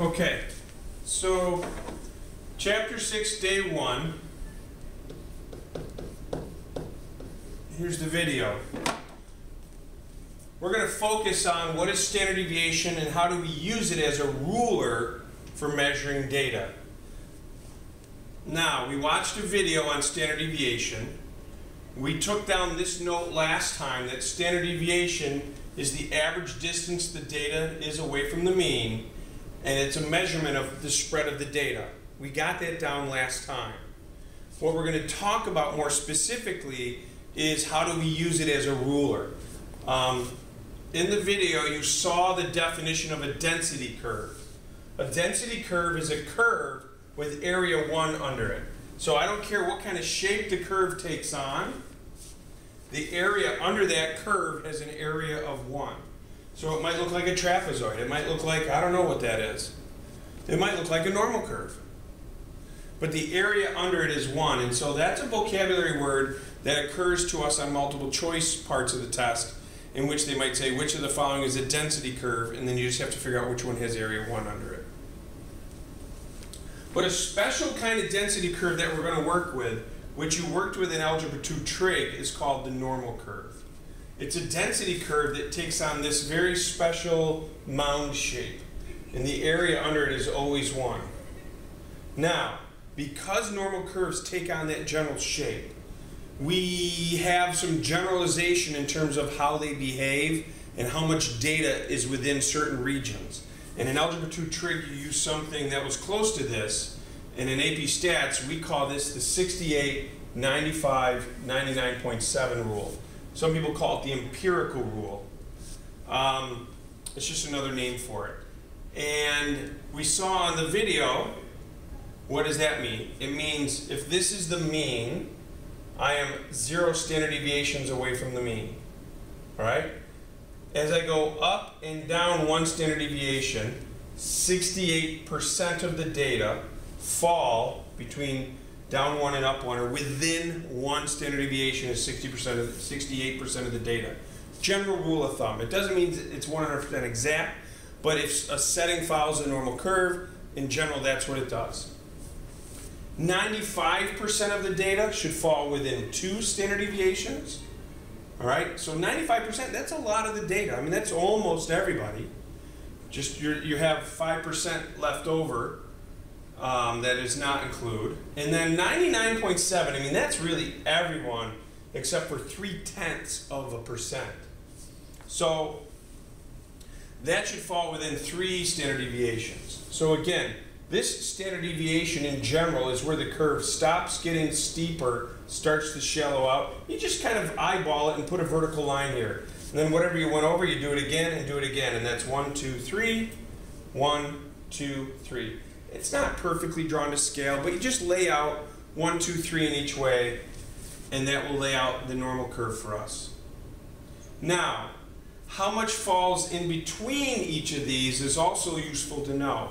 Okay, so chapter six, day one. Here's the video. We're going to focus on what is standard deviation and how do we use it as a ruler for measuring data. Now, we watched a video on standard deviation. We took down this note last time that standard deviation is the average distance the data is away from the mean, and it's a measurement of the spread of the data. We got that down last time. What we're going to talk about more specifically is how do we use it as a ruler. Um, in the video, you saw the definition of a density curve. A density curve is a curve with area 1 under it. So I don't care what kind of shape the curve takes on, the area under that curve has an area of 1. So it might look like a trapezoid. It might look like, I don't know what that is. It might look like a normal curve. But the area under it is 1. And so that's a vocabulary word that occurs to us on multiple choice parts of the test in which they might say which of the following is a density curve, and then you just have to figure out which one has area 1 under it. But a special kind of density curve that we're going to work with, which you worked with in Algebra 2 trig, is called the normal curve. It's a density curve that takes on this very special mound shape, and the area under it is always 1. Now, because normal curves take on that general shape, we have some generalization in terms of how they behave and how much data is within certain regions. And in Algebra 2 trig, you use something that was close to this. And in AP Stats, we call this the 68, 95, 99.7 rule. Some people call it the empirical rule. Um, it's just another name for it. And we saw in the video, what does that mean? It means if this is the mean, I am zero standard deviations away from the mean. All right? As I go up and down one standard deviation, 68% of the data fall between down one and up one, or within one standard deviation is 60% of 68% of the data. General rule of thumb. It doesn't mean it's 100% exact, but if a setting follows a normal curve, in general, that's what it does. 95% of the data should fall within two standard deviations. All right, so 95%, that's a lot of the data. I mean, that's almost everybody. Just you you have 5% left over um, that is not include. And then 99.7, I mean, that's really everyone except for 3 tenths of a percent. So that should fall within three standard deviations. So again, this standard deviation in general is where the curve stops getting steeper, starts to shallow out. You just kind of eyeball it and put a vertical line here. And then whatever you went over, you do it again and do it again. And that's one, two, three, one, two, three. It's not perfectly drawn to scale, but you just lay out one, two, three in each way, and that will lay out the normal curve for us. Now, how much falls in between each of these is also useful to know.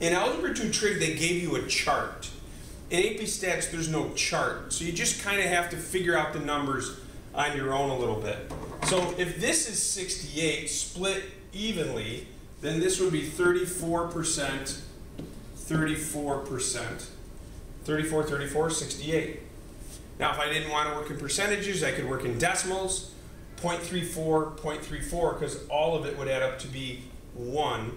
In Algebra 2 Trig, they gave you a chart. In AP Stats, there's no chart. So you just kind of have to figure out the numbers on your own a little bit. So if this is 68 split evenly, then this would be 34%, 34%, 34, 34, 68. Now, if I didn't want to work in percentages, I could work in decimals, 0.34, 0.34, because all of it would add up to be 1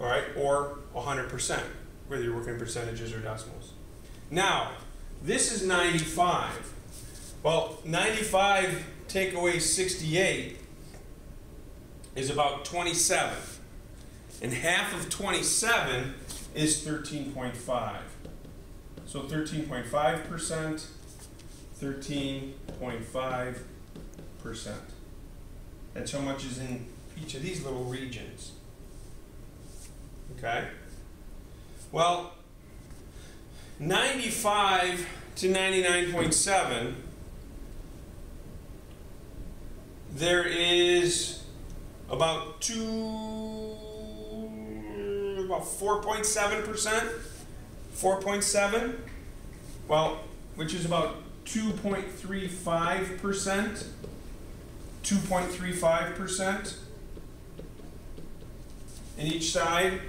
all right, or 100%, whether you're working in percentages or decimals. Now, this is 95. Well, 95 take away 68 is about 27. And half of 27 is 13.5. So 13.5%, 13.5%. That's how much is in each of these little regions. Okay? Well, 95 to 99.7, there is about two, about 4.7%, 4.7, well, which is about 2.35%, 2.35% in each side.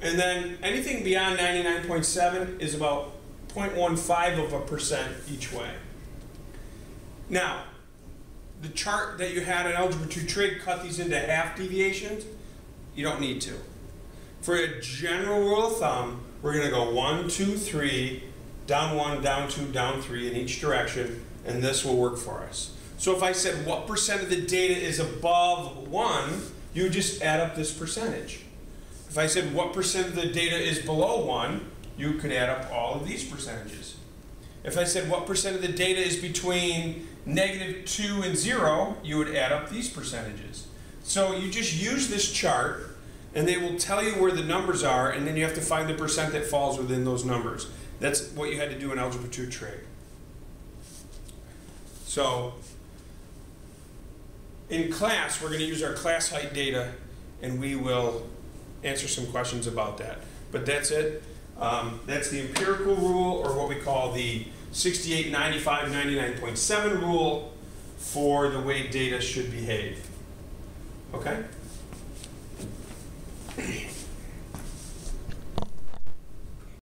And then anything beyond 99.7 is about 0.15 of a percent each way. Now, the chart that you had in Algebra 2 Trig cut these into half deviations. You don't need to. For a general rule of thumb, we're going to go one, two, three, down one, down two, down three in each direction, and this will work for us. So if I said what percent of the data is above one, you would just add up this percentage. If I said what percent of the data is below one, you could add up all of these percentages. If I said what percent of the data is between negative 2 and 0, you would add up these percentages. So you just use this chart, and they will tell you where the numbers are, and then you have to find the percent that falls within those numbers. That's what you had to do in Algebra 2 trig. So in class, we're going to use our class height data, and we will answer some questions about that. But that's it. Um, that's the empirical rule, or what we call the 68, 95, 99.7 rule for the way data should behave. Okay? Thank you.